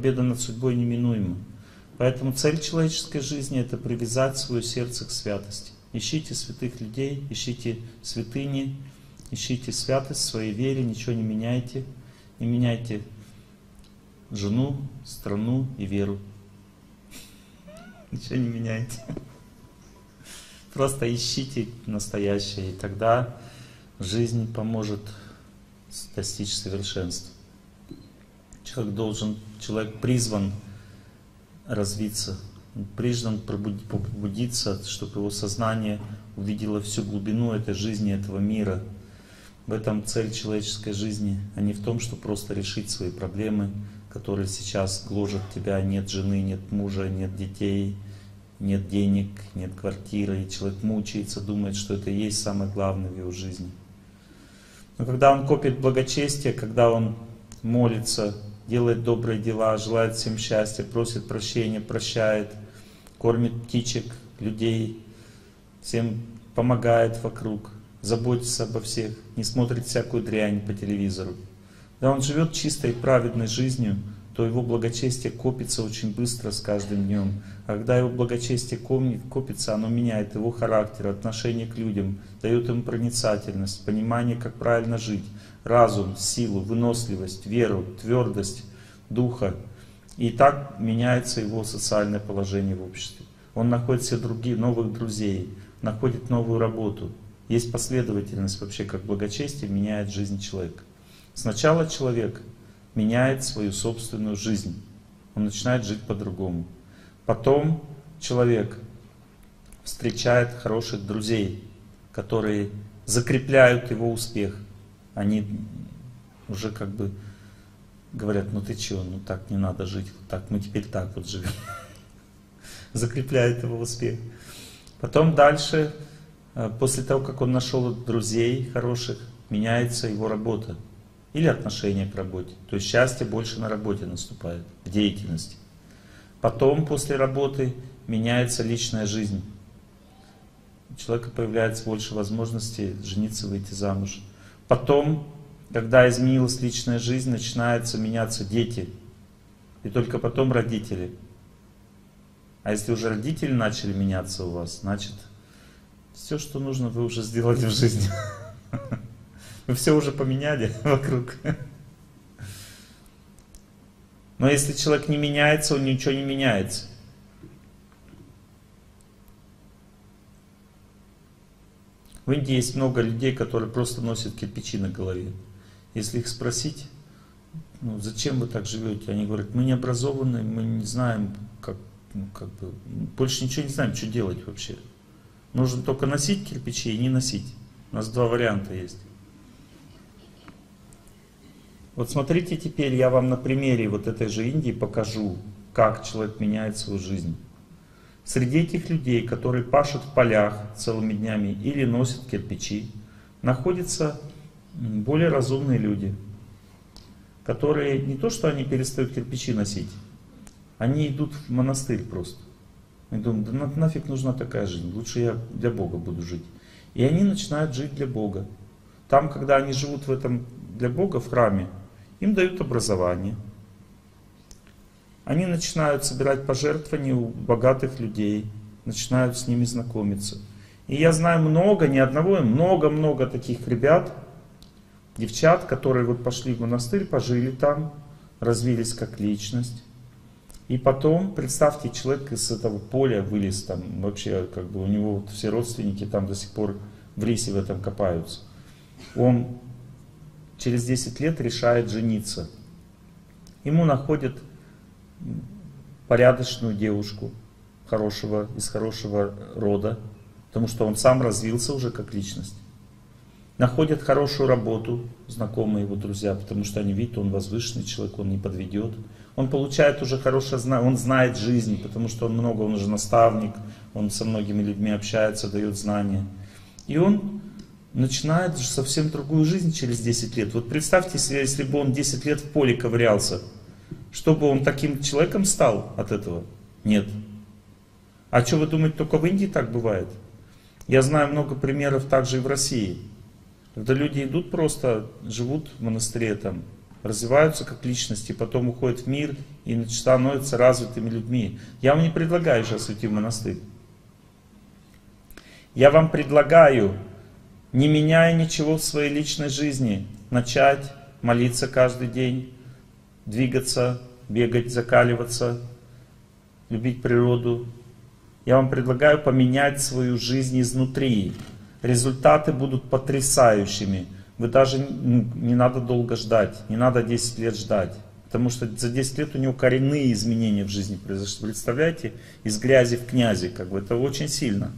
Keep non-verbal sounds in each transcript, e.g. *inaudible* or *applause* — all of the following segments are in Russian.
Победа над судьбой неминуема. Поэтому цель человеческой жизни это привязать свое сердце к святости. Ищите святых людей, ищите святыни, ищите святость в своей вере, ничего не меняйте. Не меняйте жену, страну и веру. Ничего не меняйте. Просто ищите настоящее, и тогда жизнь поможет достичь совершенства. Человек должен, человек призван развиться, призван пробудиться, чтобы его сознание увидело всю глубину этой жизни, этого мира. В этом цель человеческой жизни, а не в том, чтобы просто решить свои проблемы, которые сейчас гложат тебя. Нет жены, нет мужа, нет детей, нет денег, нет квартиры. И человек мучается, думает, что это и есть самое главное в его жизни. Но когда он копит благочестие, когда он молится, делает добрые дела, желает всем счастья, просит прощения, прощает, кормит птичек, людей, всем помогает вокруг, заботится обо всех, не смотрит всякую дрянь по телевизору. Когда он живет чистой и праведной жизнью, то его благочестие копится очень быстро с каждым днем. А когда его благочестие копится, оно меняет его характер, отношение к людям, дает ему проницательность, понимание, как правильно жить, разум, силу, выносливость, веру, твердость духа. И так меняется его социальное положение в обществе. Он находит себе другие, новых друзей, находит новую работу. Есть последовательность вообще, как благочестие меняет жизнь человека. Сначала человек меняет свою собственную жизнь. Он начинает жить по-другому. Потом человек встречает хороших друзей, которые закрепляют его успех. Они уже как бы говорят, ну ты чего, ну так не надо жить, вот так, мы теперь так вот живем. *laughs* Закрепляет его успех. Потом дальше, э, после того, как он нашел друзей хороших, меняется его работа или отношение к работе. То есть счастье больше на работе наступает, в деятельности. Потом, после работы, меняется личная жизнь. У человека появляется больше возможностей жениться, выйти замуж. Потом, когда изменилась личная жизнь, начинаются меняться дети. И только потом родители. А если уже родители начали меняться у вас, значит, все, что нужно, вы уже сделали в жизни. Вы все уже поменяли *laughs* вокруг. Но если человек не меняется, он ничего не меняется. В Индии есть много людей, которые просто носят кирпичи на голове. Если их спросить, ну, зачем вы так живете, они говорят, мы не образованы, мы не знаем, как, ну, как бы, больше ничего не знаем, что делать вообще. Нужно только носить кирпичи и не носить. У нас два варианта есть. Вот смотрите теперь, я вам на примере вот этой же Индии покажу, как человек меняет свою жизнь. Среди этих людей, которые пашут в полях целыми днями или носят кирпичи, находятся более разумные люди, которые не то, что они перестают кирпичи носить, они идут в монастырь просто. Они думают, да нафиг нужна такая жизнь, лучше я для Бога буду жить. И они начинают жить для Бога. Там, когда они живут в этом для Бога в храме, им дают образование. Они начинают собирать пожертвования у богатых людей, начинают с ними знакомиться. И я знаю много, не одного, много-много таких ребят, девчат, которые вот пошли в монастырь, пожили там, развились как личность. И потом, представьте, человек из этого поля вылез там, вообще, как бы у него вот все родственники там до сих пор в рисе в этом копаются. Он через 10 лет решает жениться. Ему находят порядочную девушку, хорошего, из хорошего рода, потому что он сам развился уже как личность. Находят хорошую работу, знакомые его друзья, потому что они видят, он возвышенный человек, он не подведет. Он получает уже хорошее знание, он знает жизнь, потому что он много, он уже наставник, он со многими людьми общается, дает знания. И он начинает совсем другую жизнь через 10 лет. Вот представьте если бы он 10 лет в поле ковырялся, чтобы он таким человеком стал от этого? Нет. А что вы думаете, только в Индии так бывает? Я знаю много примеров также и в России. Когда люди идут просто, живут в монастыре там, развиваются как личности, потом уходят в мир и становятся развитыми людьми. Я вам не предлагаю сейчас уйти в монастырь. Я вам предлагаю, не меняя ничего в своей личной жизни, начать молиться каждый день, двигаться, бегать, закаливаться, любить природу. Я вам предлагаю поменять свою жизнь изнутри. Результаты будут потрясающими. Вы даже не надо долго ждать, не надо 10 лет ждать. Потому что за 10 лет у него коренные изменения в жизни произошли. Представляете? Из грязи в князи. Как бы это очень сильно.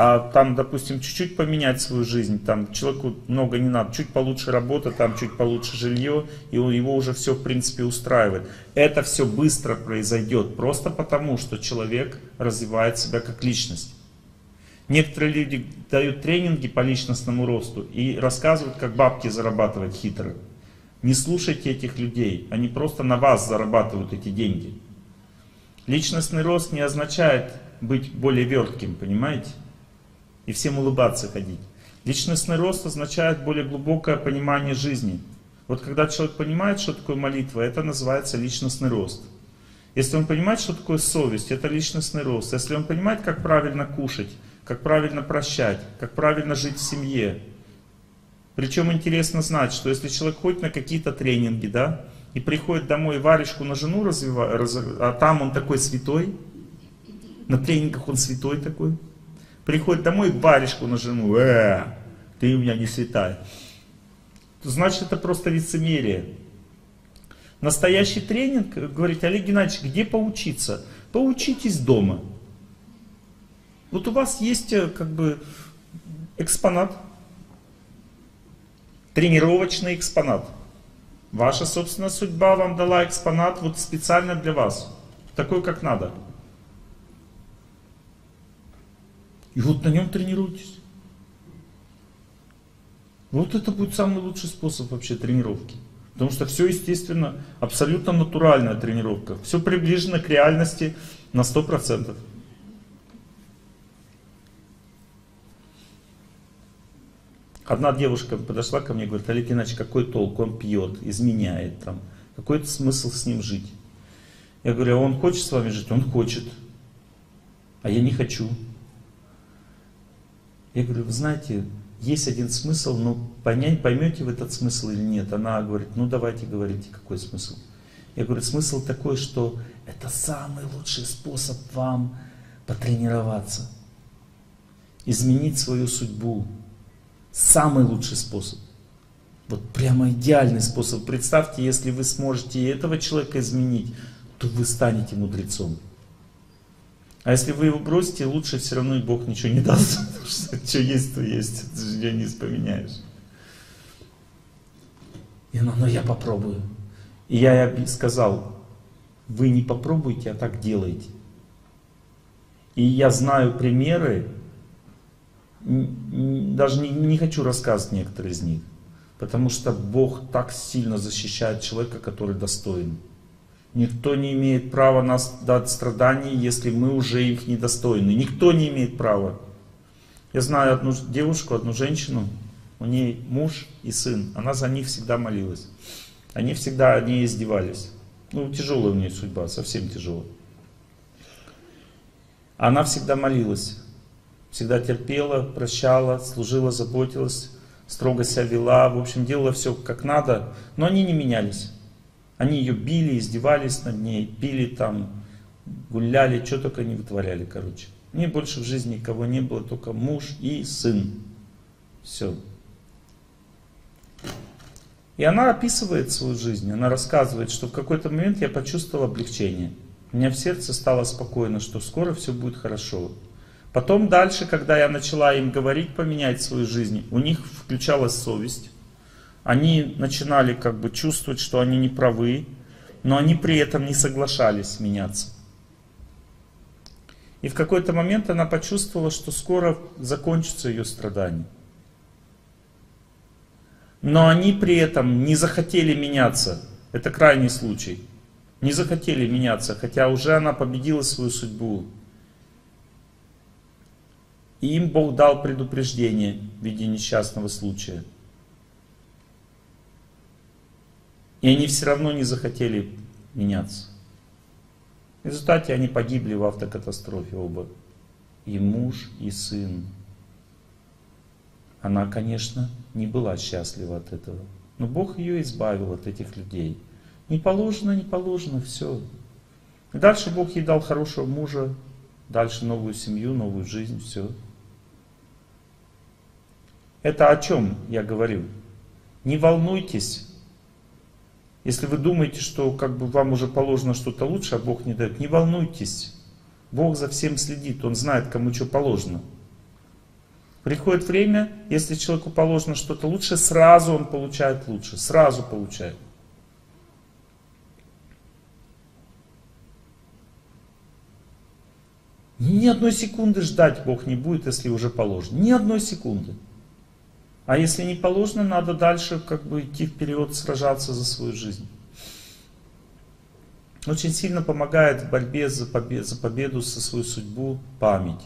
А там, допустим, чуть-чуть поменять свою жизнь, там человеку много не надо, чуть получше работа, там чуть получше жилье, и его уже все в принципе устраивает. Это все быстро произойдет, просто потому, что человек развивает себя как личность. Некоторые люди дают тренинги по личностному росту и рассказывают, как бабки зарабатывать хитро. Не слушайте этих людей, они просто на вас зарабатывают эти деньги. Личностный рост не означает быть более вертким, понимаете? И всем улыбаться ходить. Личностный рост означает более глубокое понимание жизни. Вот когда человек понимает, что такое молитва, это называется личностный рост. Если он понимает, что такое совесть, это личностный рост. Если он понимает, как правильно кушать, как правильно прощать, как правильно жить в семье. Причем интересно знать, что если человек ходит на какие-то тренинги, да, и приходит домой варежку на жену развивает, раз, а там он такой святой, на тренингах он святой такой, приходит домой, баришку на жену, э, ты у меня не святая. Значит, это просто лицемерие. Настоящий тренинг, говорит Олег Геннадьевич, где поучиться? Поучитесь дома. Вот у вас есть э, как бы экспонат, тренировочный экспонат. Ваша собственная судьба вам дала экспонат вот специально для вас, такой как надо. И вот на нем тренируйтесь. Вот это будет самый лучший способ вообще тренировки. Потому что все, естественно, абсолютно натуральная тренировка. Все приближено к реальности на 100%. Одна девушка подошла ко мне и говорит, Олег Геннадьевич, какой толк, он пьет, изменяет там. Какой смысл с ним жить? Я говорю, а он хочет с вами жить? Он хочет. А я не хочу. Я говорю, вы знаете, есть один смысл, но понять, поймете вы этот смысл или нет. Она говорит, ну давайте говорите, какой смысл. Я говорю, смысл такой, что это самый лучший способ вам потренироваться, изменить свою судьбу. Самый лучший способ. Вот прямо идеальный способ. Представьте, если вы сможете этого человека изменить, то вы станете мудрецом. А если вы его бросите, лучше все равно и Бог ничего не даст. *laughs* Что есть, то есть. Же не поменяешь. И она, ну я попробую. И я ей сказал, вы не попробуйте, а так делайте. И я знаю примеры, даже не, не хочу рассказывать некоторые из них, потому что Бог так сильно защищает человека, который достоин. Никто не имеет права нас дать страданий, если мы уже их недостойны. Никто не имеет права. Я знаю одну девушку, одну женщину, у ней муж и сын. Она за них всегда молилась. Они всегда о ней издевались. Ну, тяжелая у нее судьба, совсем тяжелая. Она всегда молилась. Всегда терпела, прощала, служила, заботилась, строго себя вела. В общем, делала все как надо. Но они не менялись. Они ее били, издевались над ней, пили там, гуляли, что только не вытворяли, короче. Мне больше в жизни никого не было, только муж и сын. Все. И она описывает свою жизнь, она рассказывает, что в какой-то момент я почувствовал облегчение. У меня в сердце стало спокойно, что скоро все будет хорошо. Потом дальше, когда я начала им говорить поменять свою жизнь, у них включалась совесть они начинали как бы чувствовать, что они не правы, но они при этом не соглашались меняться. И в какой-то момент она почувствовала, что скоро закончится ее страдание. Но они при этом не захотели меняться. Это крайний случай. Не захотели меняться, хотя уже она победила свою судьбу. И им Бог дал предупреждение в виде несчастного случая. И они все равно не захотели меняться. В результате они погибли в автокатастрофе оба. И муж, и сын. Она, конечно, не была счастлива от этого. Но Бог ее избавил от этих людей. Не положено, не положено, все. И дальше Бог ей дал хорошего мужа, дальше новую семью, новую жизнь, все. Это о чем я говорю? Не волнуйтесь, если вы думаете, что как бы вам уже положено что-то лучше, а Бог не дает, не волнуйтесь. Бог за всем следит, Он знает, кому что положено. Приходит время, если человеку положено что-то лучше, сразу он получает лучше, сразу получает. Ни одной секунды ждать Бог не будет, если уже положено. Ни одной секунды. А если не положено, надо дальше как бы идти вперед, сражаться за свою жизнь. Очень сильно помогает в борьбе за победу, за победу со свою судьбу память.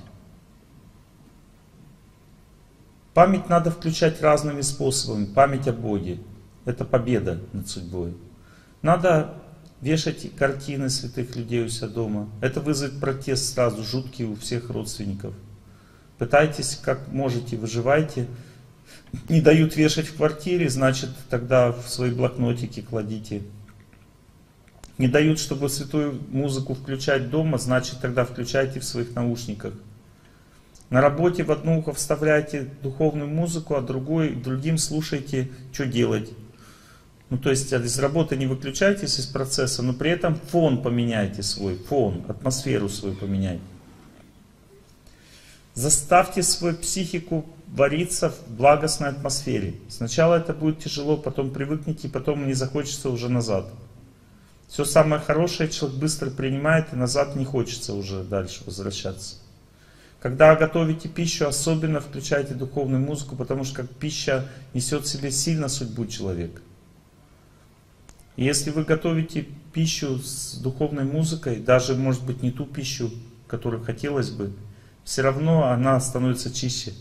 Память надо включать разными способами. Память о Боге. Это победа над судьбой. Надо вешать картины святых людей у себя дома. Это вызовет протест сразу, жуткий у всех родственников. Пытайтесь, как можете, выживайте не дают вешать в квартире, значит тогда в свои блокнотики кладите. Не дают, чтобы святую музыку включать дома, значит тогда включайте в своих наушниках. На работе в одно ухо вставляйте духовную музыку, а другой, другим слушайте, что делать. Ну, то есть из работы не выключайтесь из процесса, но при этом фон поменяйте свой, фон, атмосферу свою поменяйте. Заставьте свою психику вариться в благостной атмосфере. Сначала это будет тяжело, потом привыкнете, и потом не захочется уже назад. Все самое хорошее человек быстро принимает, и назад не хочется уже дальше возвращаться. Когда готовите пищу, особенно включайте духовную музыку, потому что как пища несет в себе сильно судьбу человека. И если вы готовите пищу с духовной музыкой, даже может быть не ту пищу, которую хотелось бы, все равно она становится чище.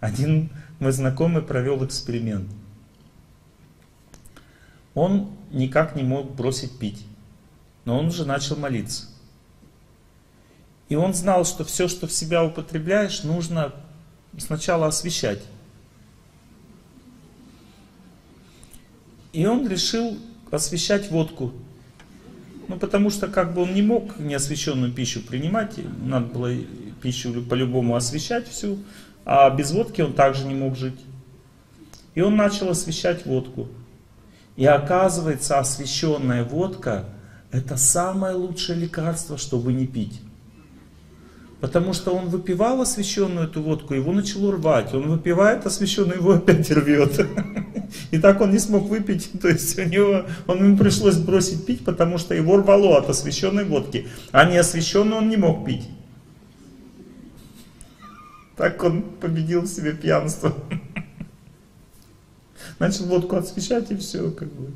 Один мой знакомый провел эксперимент. Он никак не мог бросить пить, но он уже начал молиться. И он знал, что все, что в себя употребляешь, нужно сначала освещать. И он решил освещать водку. Ну, потому что как бы он не мог неосвещенную пищу принимать, надо было пищу по-любому освещать всю. А без водки он также не мог жить. И он начал освещать водку. И оказывается, освещенная водка – это самое лучшее лекарство, чтобы не пить. Потому что он выпивал освященную эту водку, его начало рвать. Он выпивает освященную, его опять рвет. *laughs* И так он не смог выпить. *laughs* То есть у него, он, ему пришлось бросить пить, потому что его рвало от освященной водки. А не освященную он не мог пить. Так он победил в себе пьянство. Начал водку освещать и все, как бы.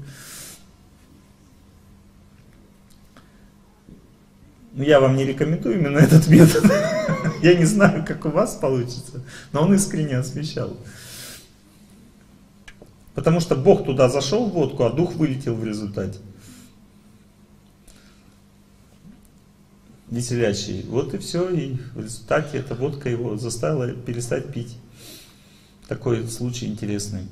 Ну, я вам не рекомендую именно этот метод. *laughs* Я не знаю, как у вас получится, но он искренне освещал. Потому что Бог туда зашел в водку, а дух вылетел в результате. Веселящий. Вот и все, и в результате эта водка его заставила перестать пить. Такой случай интересный.